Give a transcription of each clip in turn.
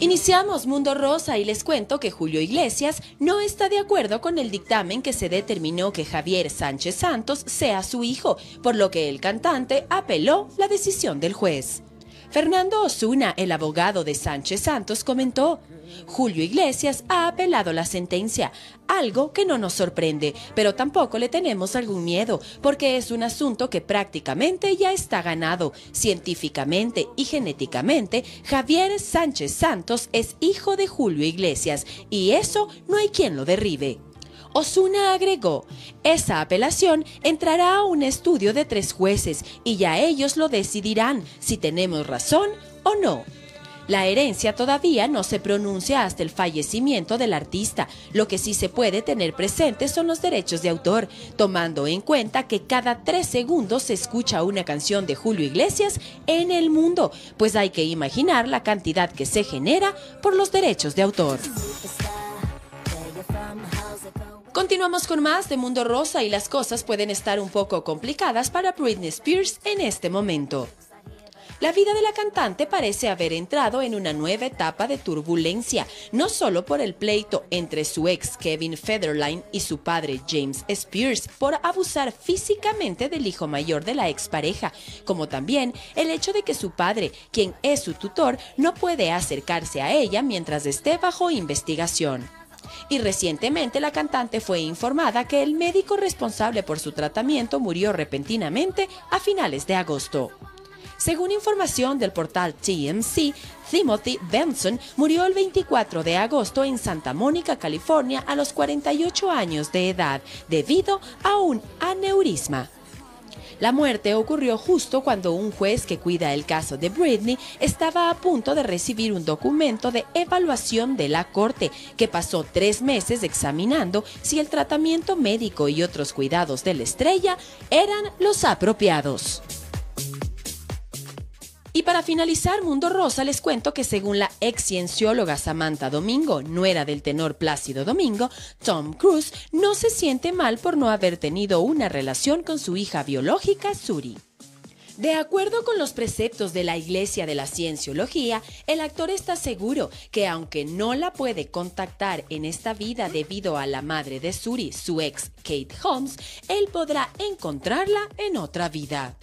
Iniciamos Mundo Rosa y les cuento que Julio Iglesias no está de acuerdo con el dictamen que se determinó que Javier Sánchez Santos sea su hijo, por lo que el cantante apeló la decisión del juez. Fernando Osuna, el abogado de Sánchez Santos, comentó, Julio Iglesias ha apelado la sentencia, algo que no nos sorprende, pero tampoco le tenemos algún miedo, porque es un asunto que prácticamente ya está ganado. Científicamente y genéticamente, Javier Sánchez Santos es hijo de Julio Iglesias, y eso no hay quien lo derribe. Osuna agregó, esa apelación entrará a un estudio de tres jueces y ya ellos lo decidirán si tenemos razón o no. La herencia todavía no se pronuncia hasta el fallecimiento del artista. Lo que sí se puede tener presente son los derechos de autor, tomando en cuenta que cada tres segundos se escucha una canción de Julio Iglesias en el mundo, pues hay que imaginar la cantidad que se genera por los derechos de autor. Continuamos con más de Mundo Rosa y las cosas pueden estar un poco complicadas para Britney Spears en este momento. La vida de la cantante parece haber entrado en una nueva etapa de turbulencia, no solo por el pleito entre su ex Kevin Federline y su padre James Spears por abusar físicamente del hijo mayor de la expareja, como también el hecho de que su padre, quien es su tutor, no puede acercarse a ella mientras esté bajo investigación. Y recientemente la cantante fue informada que el médico responsable por su tratamiento murió repentinamente a finales de agosto. Según información del portal TMC, Timothy Benson murió el 24 de agosto en Santa Mónica, California, a los 48 años de edad, debido a un aneurisma. La muerte ocurrió justo cuando un juez que cuida el caso de Britney estaba a punto de recibir un documento de evaluación de la corte que pasó tres meses examinando si el tratamiento médico y otros cuidados de la estrella eran los apropiados. Y para finalizar Mundo Rosa les cuento que según la ex ciencióloga Samantha Domingo, nuera del tenor Plácido Domingo, Tom Cruise no se siente mal por no haber tenido una relación con su hija biológica Suri. De acuerdo con los preceptos de la Iglesia de la Cienciología, el actor está seguro que aunque no la puede contactar en esta vida debido a la madre de Suri, su ex Kate Holmes, él podrá encontrarla en otra vida.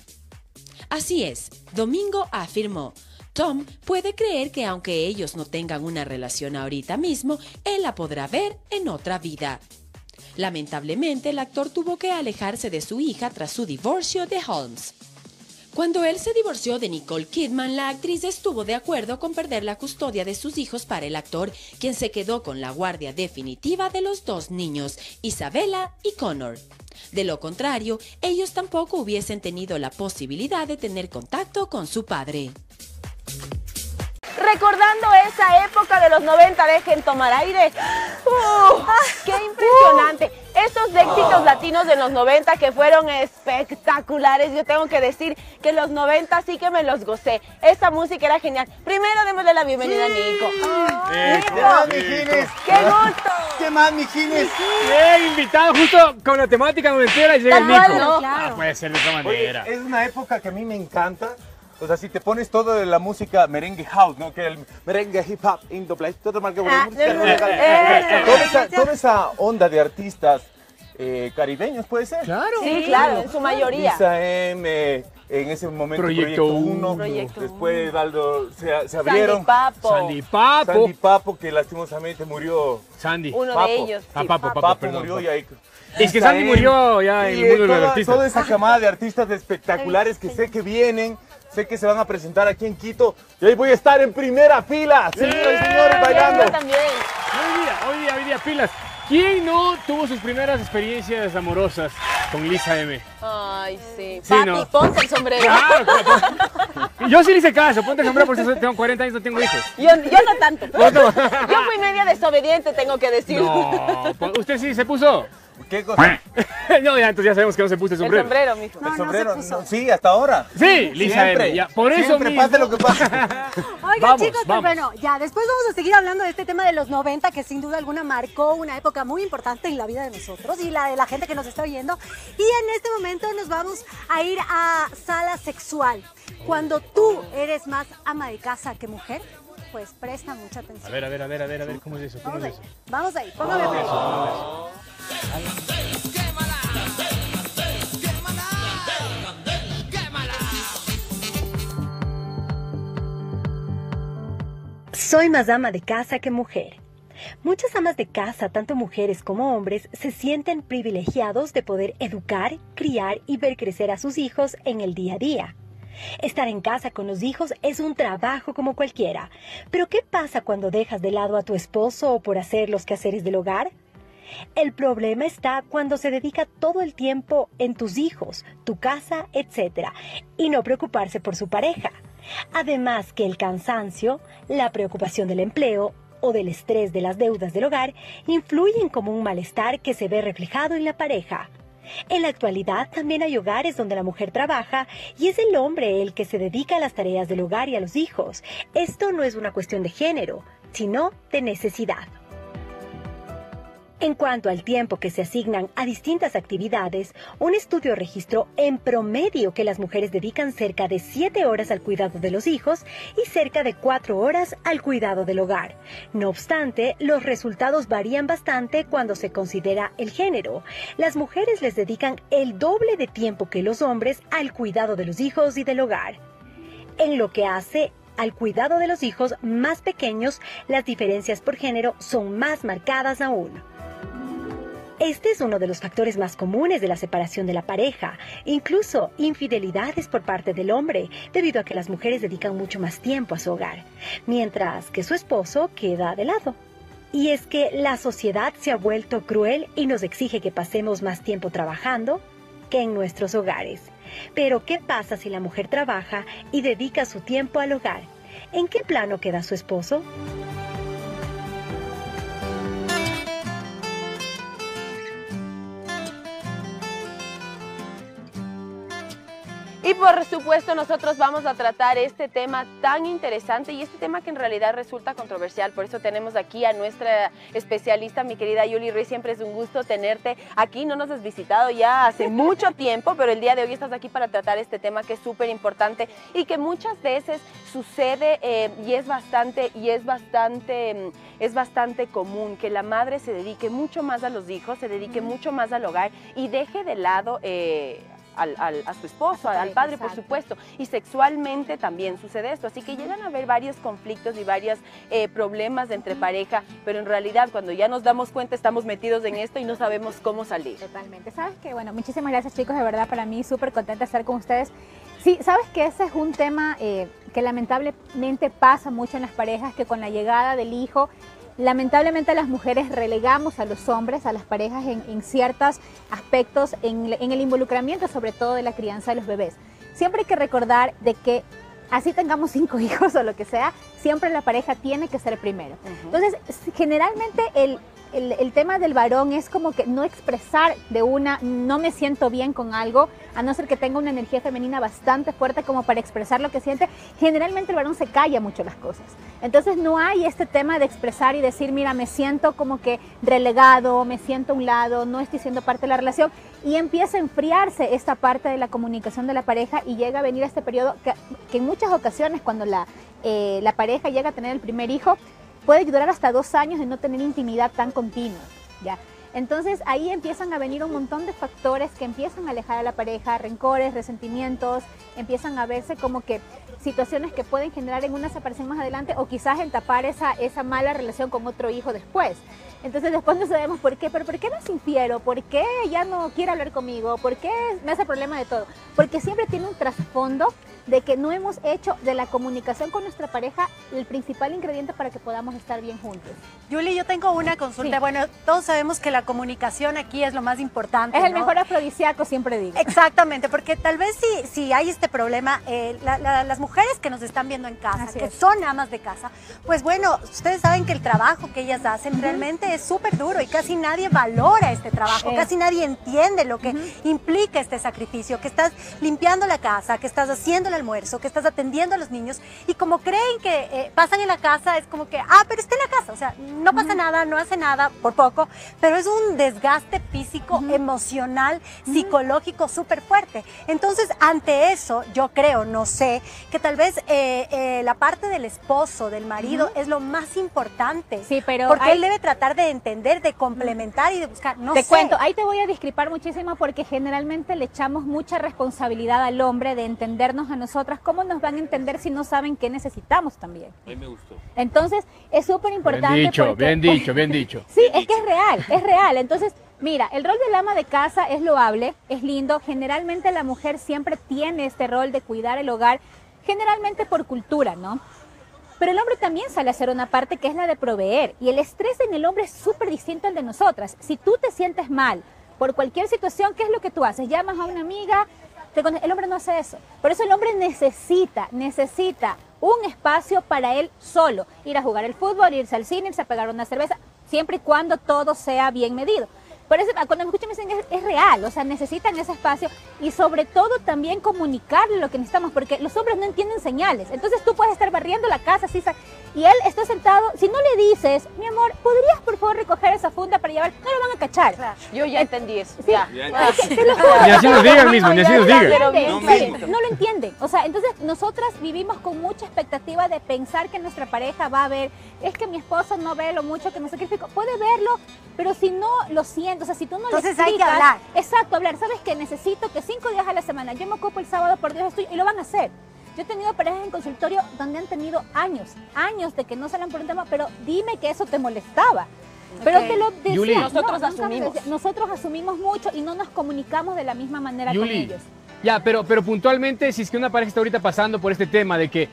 Así es, Domingo afirmó, Tom puede creer que aunque ellos no tengan una relación ahorita mismo, él la podrá ver en otra vida. Lamentablemente, el actor tuvo que alejarse de su hija tras su divorcio de Holmes. Cuando él se divorció de Nicole Kidman, la actriz estuvo de acuerdo con perder la custodia de sus hijos para el actor, quien se quedó con la guardia definitiva de los dos niños, Isabella y Connor. De lo contrario, ellos tampoco hubiesen tenido la posibilidad de tener contacto con su padre. Recordando esa época de los 90, dejen tomar aire. ¡Uh! ¡Qué impresionante! Estos éxitos latinos de los 90 que fueron espectaculares. Yo tengo que decir que los 90 sí que me los gocé. Esta música era genial. Primero démosle la bienvenida a Nico. ¿Qué Nico, más, mijines? ¡Qué gusto! ¿Qué más, mijines? Bien, invitado justo con la temática noventera y llega el Nico. ¿no? Ah, puede ser de otra Oye, manera. es una época que a mí me encanta. O sea, si te pones todo de la música merengue house, ¿no? Que el merengue hip hop, indo play, todo Ah, toda, esa, onda de artistas eh, caribeños, ¿puede ser? Claro. Sí, claro, en su mayoría. Lisa M, eh, en ese momento Proyecto Proyecto Uno. 1, Proyecto después Aldo, se, se Sandy abrieron. Papo, Sandy Papo. Sandy Papo, que lastimosamente murió. Sandy. uno Papo. de ellos. Ah, sí, Papo, Papo, Papo perdón, murió Papo. y ahí. Es que Sandy murió ya en y, el mundo de los artistas. toda esa camada de artistas espectaculares que sé que vienen, sé que se van a presentar aquí en Quito. Y ahí voy a estar en primera fila, señoras y señores, bailando. Yo también. Hoy día, hoy día, hoy día, pilas. ¿Quién no tuvo sus primeras experiencias amorosas con Lisa M? Ay, sí. Sí, Papi, no. ponte el sombrero. Claro, claro. Yo sí le hice caso, ponte el sombrero porque tengo 40 años, no tengo hijos. Yo, yo no tanto. Yo fui media desobediente, tengo que decirlo. No, po- ¿usted sí se puso? ¿Qué cosa? no, ya, entonces ya sabemos que no se puso el El sombrero. sombrero, mijo. No, ¿El no se sombrero? puso. No, sí, hasta ahora. Sí, Lisa Siempre. M, ya, por eso Siempre, mismo. pase lo que pase. Oigan, Vamos, chicos, pues vamos. bueno, ya después vamos a seguir hablando de este tema de los 90, que sin duda alguna marcó una época muy importante en la vida de nosotros y la de la gente que nos está oyendo. Y en este momento nos vamos a ir a sala sexual. Cuando tú eres más ama de casa que mujer, pues presta mucha A atención. ver, a ver, a ver, a ver, a ver, ¿cómo es eso? ¿Cómo Vamos es ahí, eso? vamos ahí, póngame play. Soy más ama de casa que mujer. Muchas amas de casa, tanto mujeres como hombres, se sienten privilegiados de poder educar, criar y ver crecer a sus hijos en el día a día. Estar en casa con los hijos es un trabajo como cualquiera. Pero ¿qué pasa cuando dejas de lado a tu esposo o por hacer los quehaceres del hogar? El problema está cuando se dedica todo el tiempo en tus hijos, tu casa, etc. y no preocuparse por su pareja. Además que el cansancio, la preocupación del empleo o del estrés de las deudas del hogar influyen como un malestar que se ve reflejado en la pareja. En la actualidad también hay hogares donde la mujer trabaja y es el hombre el que se dedica a las tareas del hogar y a los hijos. Esto no es una cuestión de género, sino de necesidad. En cuanto al tiempo que se asignan a distintas actividades, un estudio registró en promedio que las mujeres dedican cerca de 7 horas al cuidado de los hijos y cerca de 4 horas al cuidado del hogar. No obstante, los resultados varían bastante cuando se considera el género. Las mujeres les dedican el doble de tiempo que los hombres al cuidado de los hijos y del hogar. En lo que hace al cuidado de los hijos más pequeños, las diferencias por género son más marcadas aún. Este es uno de los factores más comunes de la separación de la pareja, incluso infidelidades por parte del hombre, debido a que las mujeres dedican mucho más tiempo a su hogar, mientras que su esposo queda de lado. Y es que la sociedad se ha vuelto cruel y nos exige que pasemos más tiempo trabajando que en nuestros hogares. Pero ¿qué pasa si la mujer trabaja y dedica su tiempo al hogar? ¿En qué plano queda su esposo? Y por supuesto nosotros vamos a tratar este tema tan interesante y este tema que en realidad resulta controversial. Por eso tenemos aquí a nuestra especialista, mi querida Yuli Ruiz. Siempre es un gusto tenerte aquí. No nos has visitado ya hace mucho tiempo, pero el día de hoy estás aquí para tratar este tema que es súper importante y que muchas veces sucede eh, y es bastante y es bastante mm, es bastante común que la madre se dedique mucho más a los hijos, se dedique mucho más al hogar y deje de lado eh, al- al- a su esposo, al, padre, por supuesto. Y sexualmente también sucede esto. Así que llegan a haber varios conflictos y varios eh, problemas entre pareja, pero en realidad cuando ya nos damos cuenta estamos metidos en esto y no sabemos cómo salir. Totalmente. ¿Sabes qué? Bueno, muchísimas gracias chicos, de verdad para mí súper contenta de estar con ustedes. Sí, sabes que ese es un tema eh, que lamentablemente pasa mucho en las parejas, que con la llegada del hijo, lamentablemente las mujeres relegamos a los hombres, a las parejas en, en ciertos aspectos, en, en el involucramiento sobre todo de la crianza de los bebés. Siempre hay que recordar de que así tengamos cinco hijos o lo que sea, siempre la pareja tiene que ser primero. Entonces, generalmente el, el- tema del varón es como que no expresar de una, no me siento bien con algo, a no ser que tenga una energía femenina bastante fuerte como para expresar lo que siente. Generalmente el varón se calla mucho las cosas. Entonces no hay este tema de expresar y decir, mira, me siento como que relegado, me siento a un lado, no estoy siendo parte de la relación. Y empieza a enfriarse esta parte de la comunicación de la pareja y llega a venir este periodo que, que en muchas ocasiones cuando la, eh, la pareja llega a tener el primer hijo, puede durar hasta dos años de no tener intimidad tan continua. ¿ya? Entonces ahí empiezan a venir un montón de factores que empiezan a alejar a la pareja, rencores, resentimientos, empiezan a verse como que situaciones que pueden generar en una separación más adelante o quizás en tapar esa, esa mala relación con otro hijo después. Entonces después no sabemos por qué, pero ¿por qué me es infiero? ¿Por qué ya no quiere hablar conmigo? ¿Por qué me hace problema de todo? Porque siempre tiene un trasfondo de que no hemos hecho de la comunicación con nuestra pareja el principal ingrediente para que podamos estar bien juntos. Julie, yo tengo una consulta. Sí. Bueno, todos sabemos que la comunicación aquí es lo más importante. Es el ¿no? mejor afrodisíaco, siempre digo. Exactamente, porque tal vez si, si hay este problema, eh, la- la- las mujeres que nos están viendo en casa, Así que es. son amas de casa, pues bueno, ustedes saben que el trabajo que ellas hacen realmente es súper duro y casi nadie valora este trabajo, Es. casi nadie entiende lo que implica este sacrificio, que estás limpiando la casa, que estás haciendo el almuerzo, que estás atendiendo a los niños y como creen que eh, pasan en la casa es como que, ah, pero está en la casa, o sea, no pasa nada, no hace nada, por poco, pero es un desgaste físico, emocional, psicológico súper fuerte. Entonces, ante eso, yo creo, no sé, que tal vez eh, eh, la parte del esposo, del marido, es lo más importante. Sí, pero Porque hay- él debe tratar de entender, de complementar y de buscar, no te sé. cuento, ahí te voy a discrepar muchísimo porque generalmente le echamos mucha responsabilidad al hombre de entendernos a nosotras. ¿Cómo nos van a entender si no saben qué necesitamos también? A mí me gustó. Entonces, es súper importante. Bien dicho, porque- bien dicho, bien dicho. Sí, es que es real, es real. Entonces, mira, el rol del ama de casa es loable, es lindo. Generalmente la mujer siempre tiene este rol de cuidar el hogar, generalmente por cultura, ¿no? Pero el hombre también sale a hacer una parte que es la de proveer. Y el estrés en el hombre es súper distinto al de nosotras. Si tú te sientes mal por cualquier situación, ¿qué es lo que tú haces? Llamas a una amiga, el hombre no hace eso. Por eso el hombre necesita, necesita un espacio para él solo. Ir a jugar el fútbol, irse al cine, irse a pegar una cerveza, siempre y cuando todo sea bien medido. Por eso, cuando me escuchan me dicen, es, es real, o sea, necesitan ese espacio y sobre todo también comunicarle lo que necesitamos, porque los hombres no entienden señales. Entonces tú puedes estar barriendo la casa, así, y él está sentado, si no le dices, mi amor, ¿podrías por favor recoger esa funda para llevar? No lo van a cachar. Yo ya entendí eso. Sí. Ya. Es que te lo juro. Ni así nos digan mismo, ni así nos digan. No no lo entienden. O sea, entonces nosotras vivimos con mucha expectativa de pensar que nuestra pareja va a ver, es que mi esposo no ve lo mucho que me sacrifico. Puede verlo, pero si no lo siente, o sea, si tú no Entonces le hay que explicas- hablar. Exacto, hablar. ¿Sabes que Necesito que cinco días a la semana, yo me ocupo el sábado, por Dios, estoy, y lo van a hacer. Yo he tenido parejas en consultorio donde han tenido años, años de que no salen por un tema, pero dime que eso te molestaba. Pero Ok. te lo decía. Yuli. Nosotros asumimos. decía. Nosotros asumimos mucho y no nos comunicamos de la misma manera con Yuli, ellos. ya, pero, pero puntualmente, si es que una pareja está ahorita pasando por este tema de que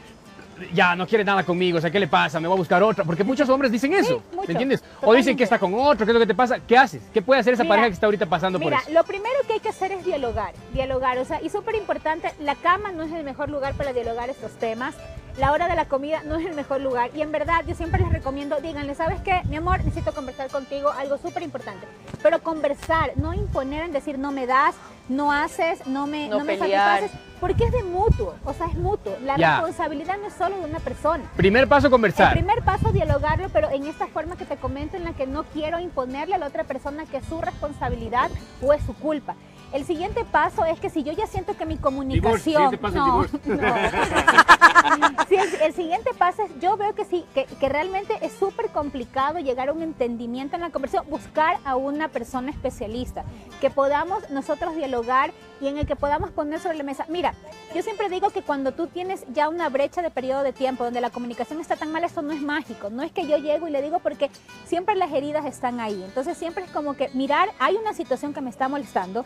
ya no quiere nada conmigo, o sea, ¿qué le pasa? Me voy a buscar otra. Porque muchos hombres dicen eso, mucho, ¿me entiendes? O dicen que está con otro, ¿qué es lo que te pasa? ¿Qué haces? ¿Qué puede hacer esa Mira, pareja que está ahorita pasando Mira, por eso? lo primero que hay que hacer es dialogar, dialogar, o sea, y súper importante, la cama no es el mejor lugar para dialogar estos temas, la hora de la comida no es el mejor lugar, y en verdad yo siempre les recomiendo, díganle, ¿sabes qué? Mi amor, necesito conversar contigo, algo súper importante, pero conversar, no imponer en decir, no me das, no haces, no me, No no me pelear. satisfaces, porque es de mutuo, o sea, es mutuo, la Ya. responsabilidad no es solo de una persona. Primer paso, El conversar. primer paso, dialogarlo, pero en esta forma que te comento, en la que no quiero imponerle a la otra persona que es su responsabilidad o es su culpa. El siguiente paso es que si yo ya siento que mi comunicación... no, divorcio. no. Sí, el, el siguiente paso es, yo veo que sí, que, que realmente es súper complicado llegar a un entendimiento en la conversación, buscar a una persona especialista, que podamos nosotros dialogar y en el que podamos poner sobre la mesa. Mira, yo siempre digo que cuando tú tienes ya una brecha de periodo de tiempo donde la comunicación está tan mal, eso no es mágico. No es que yo llego y le digo porque siempre las heridas están ahí. Entonces siempre es como que mirar, hay una situación que me está molestando.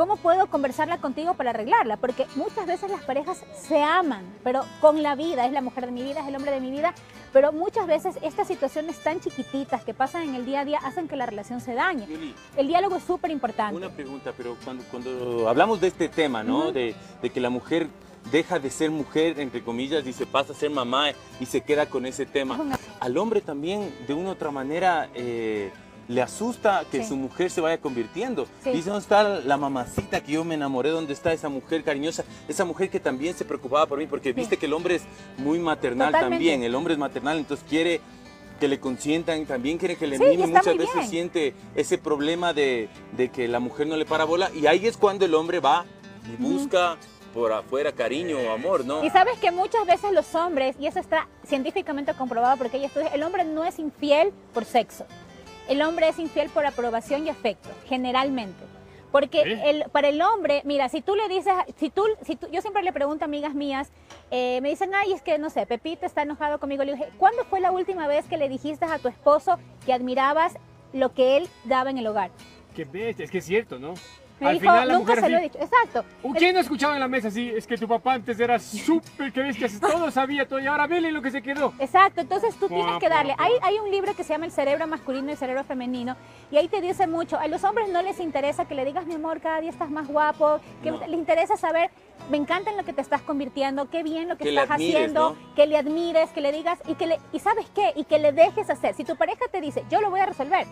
¿Cómo puedo conversarla contigo para arreglarla? Porque muchas veces las parejas se aman, pero con la vida, es la mujer de mi vida, es el hombre de mi vida, pero muchas veces estas situaciones tan chiquititas que pasan en el día a día hacen que la relación se dañe. El diálogo es súper importante. Una pregunta, pero cuando, cuando hablamos de este tema, ¿no? De, de que la mujer deja de ser mujer, entre comillas, y se pasa a ser mamá y se queda con ese tema. Al hombre también, de una u otra manera, eh, le asusta que Sí. su mujer se vaya convirtiendo. Sí. Dice, ¿dónde está la mamacita que yo me enamoré? ¿Dónde está esa mujer cariñosa? Esa mujer que también se preocupaba por mí, porque viste que el hombre es muy maternal Totalmente. también. El hombre es maternal, entonces quiere que le consientan, también quiere que le mimen. Muchas veces bien. siente ese problema de, de que la mujer no le para bola y ahí es cuando el hombre va y busca por afuera cariño o amor, ¿no? Y sabes que muchas veces los hombres, y eso está científicamente comprobado porque hay estudios, el hombre no es infiel por sexo. El hombre es infiel por aprobación y afecto, generalmente. Porque ¿Eh? el, para el hombre, mira, si tú le dices, si tú, si tú- yo siempre le pregunto a amigas mías, eh, me dicen, ay, es que no sé, Pepito está enojado conmigo. Le dije, ¿cuándo fue la última vez que le dijiste a tu esposo que admirabas lo que él daba en el hogar? Qué bestia, es que es cierto, ¿no? Me Al dijo, final la nunca mujer se lo he dicho. Exacto. ¿Quién no escuchaba en la mesa así? Es que tu papá antes era súper que bestia, todo sabía todo y ahora vele lo que se quedó. Exacto, entonces tú tienes que Guapo, darle. Hay, hay un libro que se llama El cerebro masculino y el cerebro femenino y ahí te dice mucho. A los hombres no les interesa que le digas, mi amor, cada día estás más guapo, que No. les interesa saber, me encanta en lo que te estás convirtiendo, qué bien lo que, Que estás admires, haciendo, ¿no? que le admires, que le digas y que le y sabes qué y que le dejes hacer. Si tu pareja te dice, yo lo voy a resolver,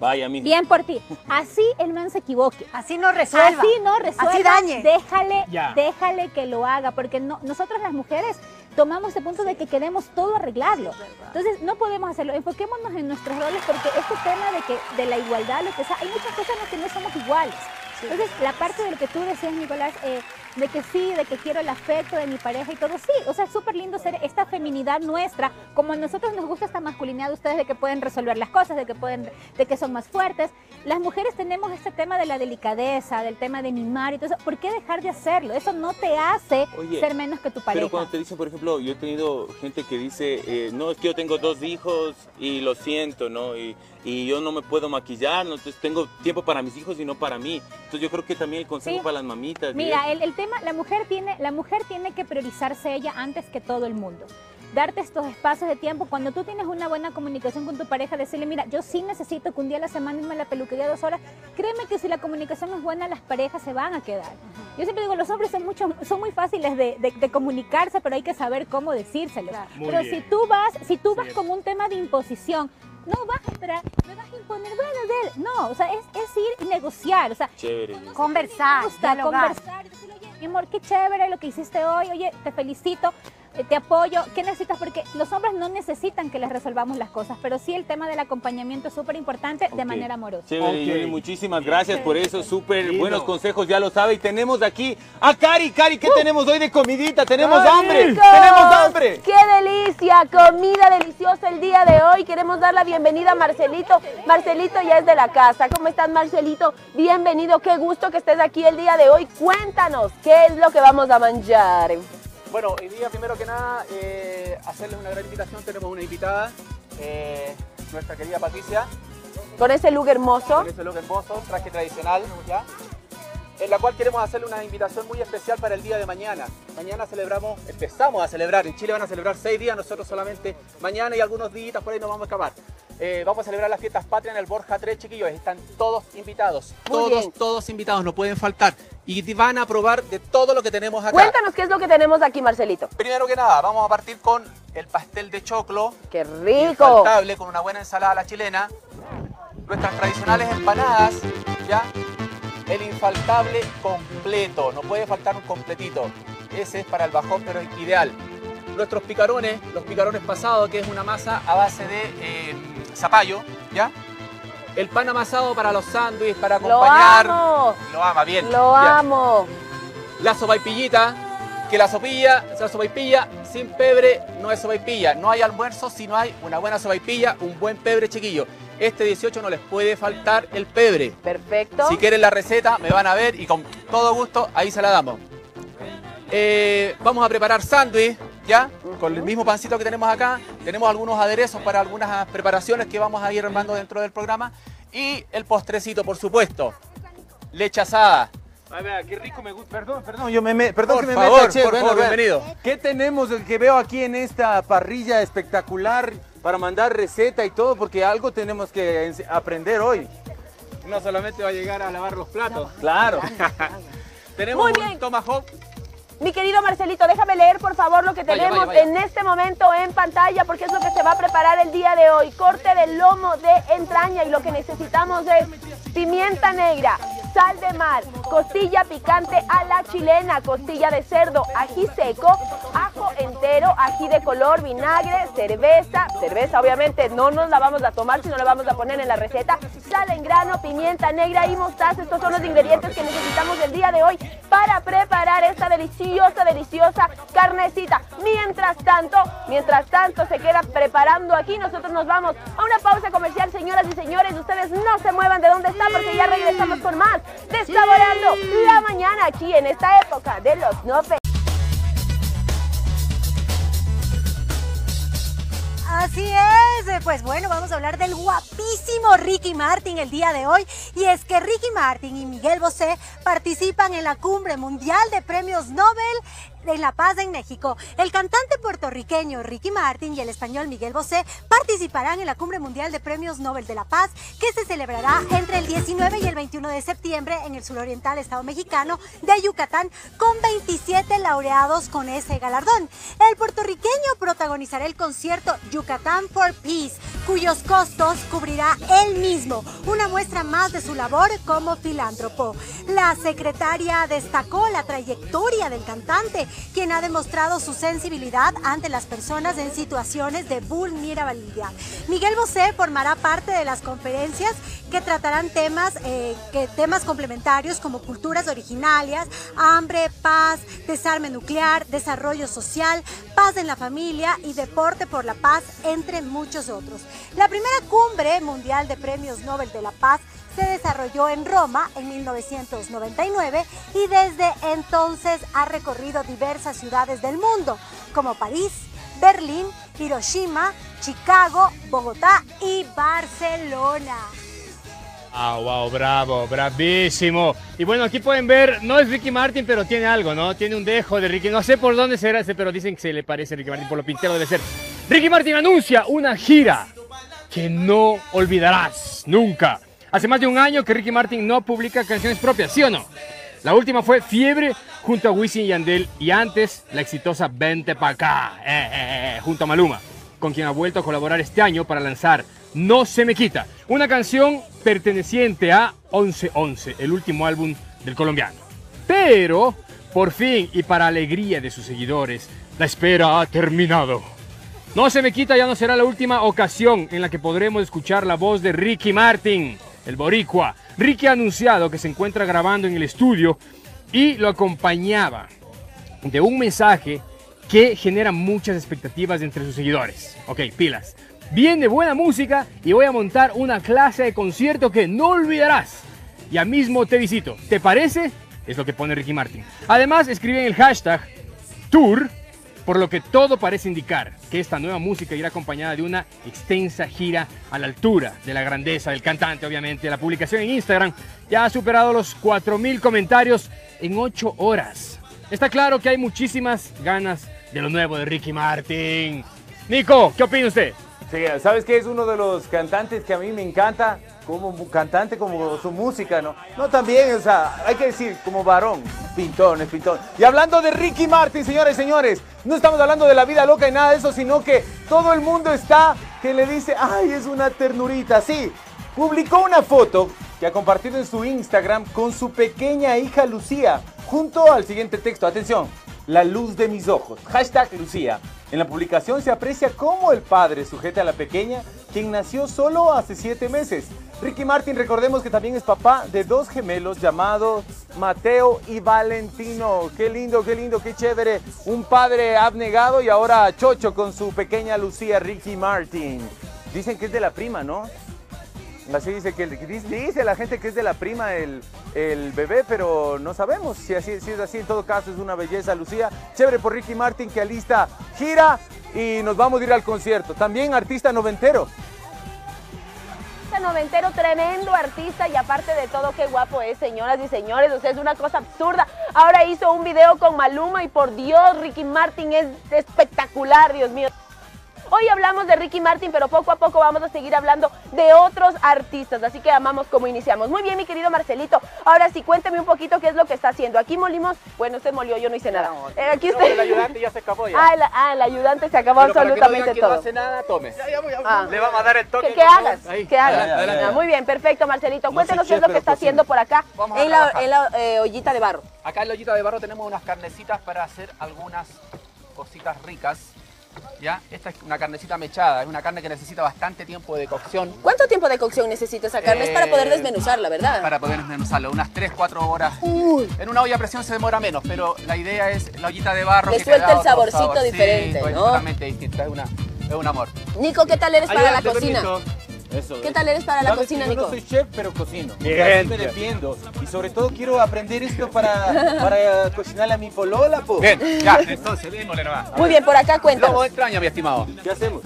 Vaya, mi. bien por ti. Así el man se equivoque. Así no resuelva. Así no resuelva. Así dañe. Déjale, Ya. déjale que lo haga, porque no, nosotros las mujeres tomamos el punto de que queremos todo arreglarlo. Entonces no podemos hacerlo. Enfoquémonos en nuestros roles, porque este tema de que de la igualdad, lo que sea, hay muchas cosas en las que no somos iguales. Entonces, la parte de lo que tú decías, Nicolás, eh, de que sí, de que quiero el afecto de mi pareja y todo, sí, o sea, es súper lindo ser esta feminidad nuestra, como a nosotros nos gusta esta masculinidad de ustedes, de que pueden resolver las cosas, de que pueden, de que son más fuertes. Las mujeres tenemos este tema de la delicadeza, del tema de mimar y todo eso. ¿Por qué dejar de hacerlo? Eso no te hace Oye, ser menos que tu pareja. Pero cuando te dicen, por ejemplo, yo he tenido gente que dice, eh, no, es que yo tengo dos hijos y lo siento, ¿no? Y, y yo no me puedo maquillar, ¿no? entonces tengo tiempo para mis hijos y no para mí. Entonces yo creo que también el consejo Sí. para las mamitas. Mira, ¿sí? el, el tema, la mujer, tiene, la mujer tiene que priorizarse ella antes que todo el mundo. Darte estos espacios de tiempo. Cuando tú tienes una buena comunicación con tu pareja, decirle, mira, yo sí necesito que un día a la semana irme a la peluquería dos horas. Créeme que si la comunicación es buena, las parejas se van a quedar. Yo siempre digo, los hombres son, mucho, son muy fáciles de, de- de comunicarse, pero hay que saber cómo decírselo. Muy Pero bien. si tú vas, si tú vas con un tema de imposición, no vas a esperar, me vas a imponer, bueno, de él. No, o sea, es, es ir y negociar. O sea, Chévere. Conversar, gusta dialogar. conversar mi amor, qué chévere lo que hiciste hoy, oye, te felicito, eh, te apoyo, ¿qué necesitas? Porque los hombres no necesitan que les resolvamos las cosas, pero sí el tema del acompañamiento es súper importante de manera amorosa. Chévere, Ok. Yuri, muchísimas gracias por eso, súper buenos consejos, ya lo sabe. Y tenemos aquí a Cari, Cari, ¿qué tenemos hoy de comidita? ¡Tenemos hambre! ¡Chicos! ¡Tenemos hambre! ¡Qué delicia! Comida deliciosa el día de hoy. Queremos dar la bienvenida a Marcelito. Marcelito ya es de la casa. ¿Cómo estás, Marcelito? Bienvenido. Qué gusto que estés aquí el día de hoy. Cuéntanos, ¿qué es lo que vamos a manjar? Bueno, hoy día primero que nada eh, hacerles una gran invitación. Tenemos una invitada, eh, nuestra querida Patricia, Con ese look hermoso. con ese look hermoso, traje tradicional, ¿ya? En la cual queremos hacerle una invitación muy especial para el día de mañana. Mañana celebramos, empezamos a celebrar, en Chile van a celebrar seis días, nosotros solamente mañana y algunos días por ahí nos vamos a escapar. Eh, vamos a celebrar las fiestas patrias en el Borja 3, chiquillos, están todos invitados. Muy todos, bien. todos invitados, no pueden faltar. Y van a probar de todo lo que tenemos acá. Cuéntanos qué es lo que tenemos aquí, Marcelito. Primero que nada, vamos a partir con el pastel de choclo, ¡Qué rico! infaltable, con una buena ensalada a la chilena, nuestras tradicionales empanadas, ¿ya? El infaltable completo, no puede faltar un completito. Ese es para el bajón, pero es ideal. Nuestros picarones, los picarones pasados, que es una masa a base de eh, zapallo, ¿ya? El pan amasado para los sándwiches, para ¡Lo acompañar. amo! Lo ama, bien. ¡Lo amo! La sopaipillita, que la sopilla, la sopaipilla sin pebre no es sopaipilla. No hay almuerzo si no hay una buena sopaipilla, un buen pebre chiquillo. Este 18 no les puede faltar el pebre. Perfecto. Si quieren la receta, me van a ver y con todo gusto ahí se la damos. Eh, vamos a preparar sándwich, ¿ya? Con el mismo pancito que tenemos acá. Tenemos algunos aderezos para algunas preparaciones que vamos a ir armando dentro del programa. Y el postrecito, por supuesto. Leche asada. Ay, vea, qué rico me gusta. Perdón, perdón, yo me me- perdón Por que me favor, meta, che, por bueno, favor, bienvenido. ¿Qué tenemos el que veo aquí en esta parrilla espectacular para mandar receta y todo? Porque algo tenemos que aprender hoy. No solamente va a llegar a lavar los platos. Claro. Tenemos Muy un tomahawk. Mi querido Marcelito, déjame leer por favor lo que Vaya, tenemos vaya, vaya. en este momento en pantalla porque es lo que se va a preparar el día de hoy. Corte de lomo de entraña y lo que necesitamos es pimienta negra, sal de mar, costilla picante a la chilena, costilla de cerdo, ají seco, ajo entero, ají de color, vinagre, cerveza, cerveza obviamente no nos la vamos a tomar, sino la vamos a poner en la receta, sal en grano, pimienta negra y mostaza. Estos son los ingredientes que necesitamos el día de hoy para preparar esta deliciosa, deliciosa carnecita. Mientras tanto, mientras tanto se queda preparando aquí, nosotros nos vamos a una pausa comercial, señoras y señores. Ustedes no se muevan de donde están porque ya regresamos con más de Saboreando la Mañana aquí en esta época de los 90. Así es, eh, pues bueno, vamos a hablar del guapísimo Ricky Martin el día de hoy. Y es que Ricky Martin y Miguel Bosé participan en la cumbre mundial de premios Nobel en La Paz en México. El cantante puertorriqueño Ricky Martin y el español Miguel Bosé participarán en la Cumbre Mundial de Premios Nobel de la Paz que se celebrará entre el 19 y el 21 de septiembre en el suroriental estado mexicano de Yucatán con 27 laureados con ese galardón. El puertorriqueño protagonizará el concierto Yucatán for Peace, cuyos costos cubrirá él mismo, una muestra más de su labor como filántropo. La secretaria destacó la trayectoria del cantante quien ha demostrado su sensibilidad ante las personas en situaciones de vulnerabilidad. Miguel Bosé formará parte de las conferencias que tratarán temas, eh, que, temas complementarios como culturas originarias, hambre, paz, desarme nuclear, desarrollo social, paz en la familia y deporte por la paz, entre muchos otros. La primera cumbre mundial de premios Nobel de la Paz se desarrolló en Roma en 1999 y desde entonces ha recorrido diversas ciudades del mundo, como París, Berlín, Hiroshima, Chicago, Bogotá y Barcelona. Ah, wow, bravo, bravísimo. Y bueno, aquí pueden ver, no es Ricky Martin, pero tiene algo, ¿no? Tiene un dejo de Ricky. No sé por dónde será ese, pero dicen que se le parece a Ricky Martin, por lo pintero debe ser. Ricky Martin anuncia una gira que no olvidarás nunca. Hace más de un año que Ricky Martin no publica canciones propias, ¿sí o no? La última fue Fiebre junto a Wisin y Yandel y antes la exitosa Vente pa' acá, eh, eh, eh, junto a Maluma, con quien ha vuelto a colaborar este año para lanzar No se me quita, una canción perteneciente a 1111, el último álbum del colombiano. Pero, por fin y para alegría de sus seguidores, la espera ha terminado. No se me quita ya no será la última ocasión en la que podremos escuchar la voz de Ricky Martin el boricua. Ricky ha anunciado que se encuentra grabando en el estudio y lo acompañaba de un mensaje que genera muchas expectativas entre sus seguidores. Ok, pilas. Viene buena música y voy a montar una clase de concierto que no olvidarás. Ya mismo te visito. ¿Te parece? Es lo que pone Ricky Martin. Además, escribe en el hashtag Tour por lo que todo parece indicar que esta nueva música irá acompañada de una extensa gira a la altura de la grandeza del cantante, obviamente. La publicación en Instagram ya ha superado los 4.000 comentarios en 8 horas. Está claro que hay muchísimas ganas de lo nuevo de Ricky Martin. Nico, ¿qué opina usted? Sí, ¿sabes qué? Es uno de los cantantes que a mí me encanta, como cantante, como su música, ¿no? No, también, o sea, hay que decir, como varón, pintón, es pintón. Y hablando de Ricky Martin, señores señores, no estamos hablando de la vida loca y nada de eso, sino que todo el mundo está que le dice, ay, es una ternurita. Sí, publicó una foto que ha compartido en su Instagram con su pequeña hija Lucía, junto al siguiente texto. Atención, la luz de mis ojos. Hashtag Lucía. En la publicación se aprecia cómo el padre sujeta a la pequeña, quien nació solo hace siete meses. Ricky Martin, recordemos que también es papá de dos gemelos llamados Mateo y Valentino. Qué lindo, qué lindo, qué chévere. Un padre abnegado y ahora chocho con su pequeña Lucía Ricky Martin. Dicen que es de la prima, ¿no? Así dice que dice la gente que es de la prima el, el bebé, pero no sabemos si, así, si es así. En todo caso, es una belleza, Lucía. Chévere por Ricky Martin que alista gira y nos vamos a ir al concierto. También artista noventero. noventero, tremendo artista y aparte de todo, qué guapo es, señoras y señores, o sea, es una cosa absurda. Ahora hizo un video con Maluma y por Dios, Ricky Martin es espectacular, Dios mío. Hoy hablamos de Ricky Martin, pero poco a poco vamos a seguir hablando de otros artistas, así que amamos como iniciamos. Muy bien, mi querido Marcelito. Ahora sí, cuénteme un poquito qué es lo que está haciendo. Aquí molimos, bueno, usted molió, yo no hice nada. Eh, aquí usted... el ayudante ya se acabó ya. Ah, el, ah, el ayudante se acabó absolutamente todo. no hace nada, tome. Ah. Le vamos a dar el toque. Que, hagas, que hagas. Ah, muy bien, perfecto, Marcelito. Cuéntenos qué es lo que está haciendo por acá en la, en la eh, ollita de barro. Acá en la ollita de barro tenemos unas carnecitas para hacer algunas cositas ricas ¿ya? Esta es una carnecita mechada, es una carne que necesita bastante tiempo de cocción. ¿Cuánto tiempo de cocción necesita esa carne? es para poder eh, desmenuzarla, ¿verdad? Para poder desmenuzarla, unas 3, 4 horas. En una olla a presión se demora menos, pero la idea es la ollita de barro. Le suelta el saborcito diferente, ¿no? totalmente distinto, es, una, es un amor. Nico, ¿qué tal eres para la cocina? ¿Qué tal eres para la cocina, Nico? Yo no soy chef, pero cocino. Bien. me defiendo. Y sobre todo quiero aprender esto para, para cocinar a mi polola, po. Bien, ya, entonces, bien, Muy bien, por acá cuéntanos. No extraño, mi estimado. ¿Qué hacemos?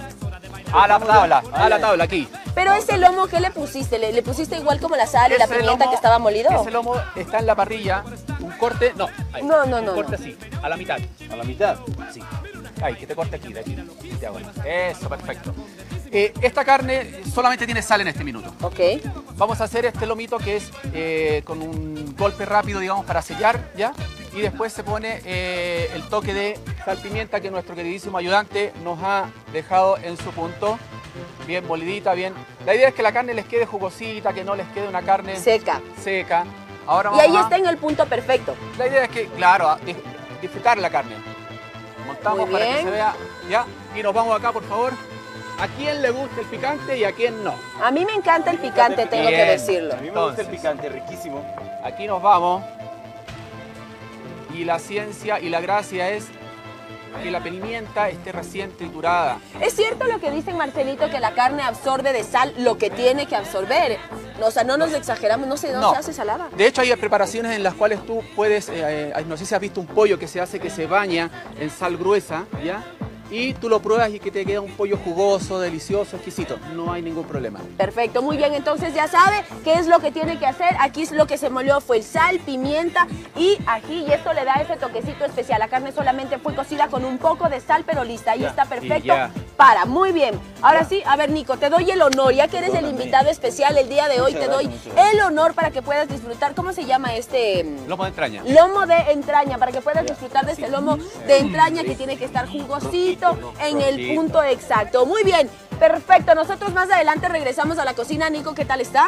A la tabla, a la tabla, aquí. Pero ese lomo, ¿qué le pusiste? ¿Le, le pusiste igual como la sal y la pimienta lomo- que estaba molido? Ese lomo está en la parrilla, un corte, no. ahí. No, no, no, Un corte no. así, a la mitad. A la mitad. Sí. Ahí, que te corte aquí, de aquí. Te hago. Eso, perfecto. Eh, esta carne solamente tiene sal en este minuto. Ok. Vamos a hacer este lomito que es eh, con un golpe rápido, digamos, para sellar, ¿ya? Y después se pone eh, el toque de sal pimienta que nuestro queridísimo ayudante nos ha dejado en su punto. Bien molidita, bien. La idea es que la carne les quede jugosita, que no les quede una carne Seca. seca. Ahora Y ahí a- está en el punto perfecto. La idea es que, claro, disfrutar la carne. Montamos para que se vea, ¿ya? Y nos vamos acá, por favor. ¿A quién le gusta el picante y a quién no? A mí me encanta el picante, tengo que decirlo. A mí me gusta el picante, riquísimo. Aquí nos vamos. Y la ciencia y la gracia es que la pimienta esté recién triturada. Es cierto lo que dicen Marcelito, que la carne absorbe de sal lo que tiene que absorber. No, o sea, no nos exageramos, no sé dónde No. se hace salada. De hecho, hay preparaciones en las cuales tú puedes, eh, eh, no sé si has visto un pollo que se hace que se baña en sal gruesa, ¿ya? Y tú lo pruebas y que te queda un pollo jugoso, delicioso, exquisito. No hay ningún problema. Perfecto, muy bien, entonces ya sabe qué es lo que tiene que hacer. Aquí es lo que se molió fue el sal, pimienta y ají y esto le da ese toquecito especial. La carne solamente fue cocida con un poco de sal, pero lista. Ahí Ya, está perfecto. Para, muy bien. Ahora sí, a ver Nico, te doy el honor, ya que eres el invitado especial el día de hoy, Muchas te doy gracias, el honor para que puedas disfrutar. ¿Cómo se llama este? Lomo de entraña. Lomo de entraña, para que puedas disfrutar de este lomo de entraña que tiene que estar jugosito en el punto exacto. Muy bien, perfecto. Nosotros más adelante regresamos a la cocina. Nico, ¿qué tal está?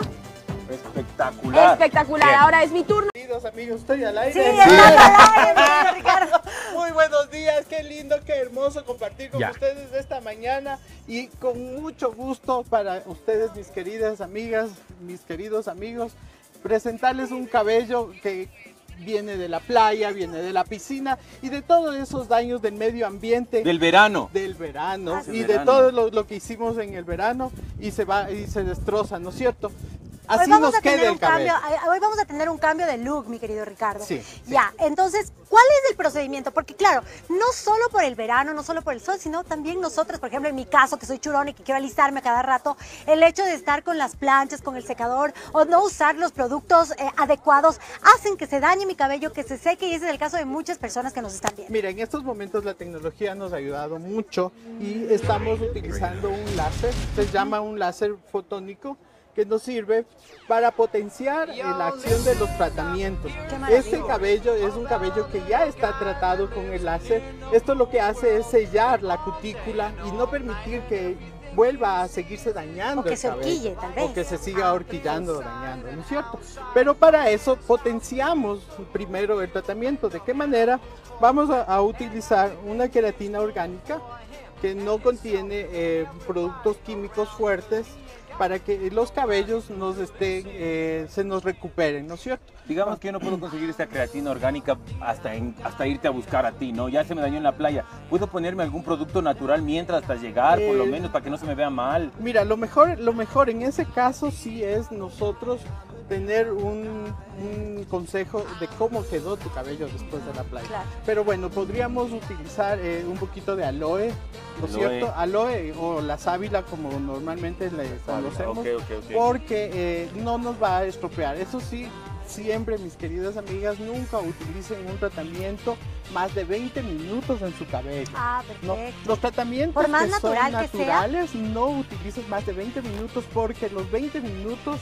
Espectacular. Espectacular. Bien. Ahora es mi turno. Queridos amigos, estoy al aire. Sí, estás al aire, Ricardo. Muy buenos días, qué lindo, qué hermoso compartir con Ya. ustedes esta mañana y con mucho gusto para ustedes, mis queridas amigas, mis queridos amigos, presentarles un cabello que viene de la playa, viene de la piscina y de todos esos daños del medio ambiente. Del verano. del verano y de todo lo, lo que hicimos en el verano y se va y se destroza, ¿no es cierto? Así hoy vamos nos a tener un el cambio, eh, hoy vamos a tener un cambio de look, mi querido Ricardo. Sí, sí. Ya, entonces, ¿cuál es el procedimiento? Porque claro, no solo por el verano, no solo por el sol, sino también nosotros, por ejemplo, en mi caso, que soy churón y que quiero alistarme a cada rato, el hecho de estar con las planchas, con el secador o no usar los productos eh, adecuados hacen que se dañe mi cabello, que se seque y ese es el caso de muchas personas que nos están viendo. Mira, en estos momentos la tecnología nos ha ayudado mucho y estamos utilizando un láser, se llama un láser fotónico que nos sirve para potenciar la acción de los tratamientos. Este cabello es un cabello que ya está tratado con el láser. Esto lo que hace es sellar la cutícula y no permitir que vuelva a seguirse dañando O que se horquille, tal vez. O que se siga horquillando, dañando, ¿no es cierto? Pero para eso potenciamos primero el tratamiento. ¿De qué manera? Vamos a, a utilizar una queratina orgánica que no contiene eh, productos químicos fuertes para que los cabellos nos estén, eh, se nos recuperen, ¿no es cierto? Digamos que yo no puedo conseguir esta creatina orgánica hasta, en- hasta irte a buscar a ti, ¿no? Ya se me dañó en la playa. ¿Puedo ponerme algún producto natural mientras hasta llegar, por lo Eh, menos, para que no se me vea mal? Mira, lo mejor, lo mejor en ese caso sí es nosotros tener un, un consejo de cómo quedó tu cabello después de la playa. Claro. Pero bueno, podríamos utilizar eh, un poquito de aloe, ¿no es cierto? Aloe o la sábila como normalmente le conocemos, Ok, ok, ok. porque eh, no nos va a estropear. Eso sí, siempre mis queridas amigas, nunca utilicen un tratamiento más de 20 minutos en su cabello. Ah, No, perfecto. los tratamientos Por más que natural son que sea. naturales no utilices más de 20 minutos porque los 20 minutos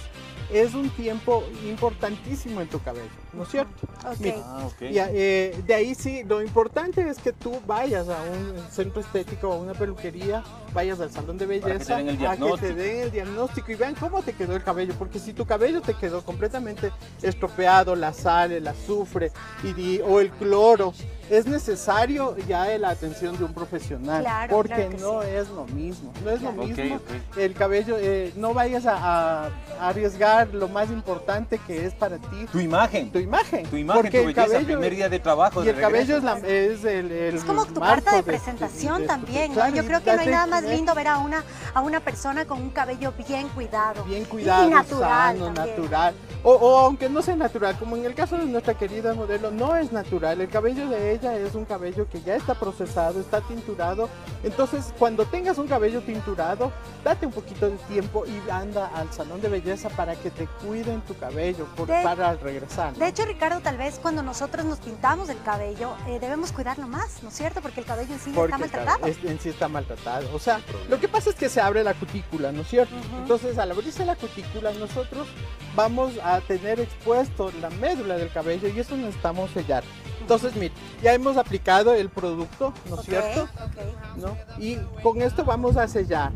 es un tiempo importantísimo en tu cabello, ¿no es cierto? Ok. Mira, Ah, ok. ya, eh, de ahí sí, lo importante es que tú vayas a un centro estético o a una peluquería, vayas al salón de Para que te belleza, den el a que te den el diagnóstico y vean cómo te quedó el cabello, porque si tu cabello te quedó completamente estropeado, la sal, el azufre y, y- o el cloro, es necesario ya la atención de un profesional, Claro, porque claro que no sí. es lo mismo, no es lo Ok, mismo ok. el cabello, eh, no vayas a, a arriesgar lo más importante que es para ti, Tu imagen. tu imagen, Tu imagen, porque tu el belleza, cabello primer día de trabajo. y de el cabello es, la, es el, el Es como tu carta de de- presentación de- de- también, ¿no? claro, Yo creo que no hay nada más lindo ver a una, a una persona con un cabello bien cuidado. bien cuidado, y natural sano, natural. O, o aunque no sea natural, como en el caso de nuestra querida modelo, no es natural. El cabello de ella es un cabello que ya está procesado, está tinturado. Entonces, cuando tengas un cabello tinturado, date un poquito de tiempo y anda al salón de belleza para que te cuiden tu cabello por- De- para regresar. ¿no? De hecho, Ricardo, tal vez cuando nosotros nos pintamos el cabello, eh, debemos cuidarlo más, ¿no es cierto? Porque el cabello en sí está maltratado. es- en sí está maltratado. O sea, lo que pasa es que se abre la cutícula, ¿no es cierto? Entonces, al abrirse la cutícula, nosotros vamos a tener expuesto la médula del cabello y eso necesitamos sellar. Entonces, mire, ya hemos aplicado el producto, ¿no es cierto? ok. ¿No? Y con esto vamos a sellar.